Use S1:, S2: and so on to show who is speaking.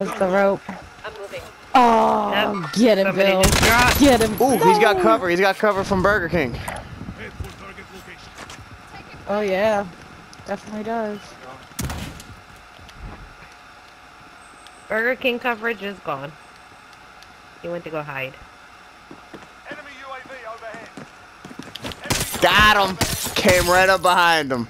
S1: There's the rope.
S2: I'm moving.
S1: Oh,
S2: Yep.
S1: get him,
S2: Somebody
S1: Bill. Get him.
S3: Ooh, he's got cover. He's got cover from Burger King.
S1: Oh yeah, definitely does.
S2: Burger King coverage is gone. He went to go hide.
S4: Enemy UAV overhead.
S3: Got him. Came right up behind him.